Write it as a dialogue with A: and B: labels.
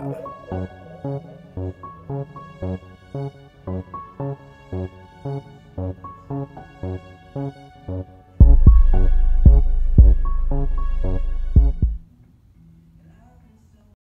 A: Yeah.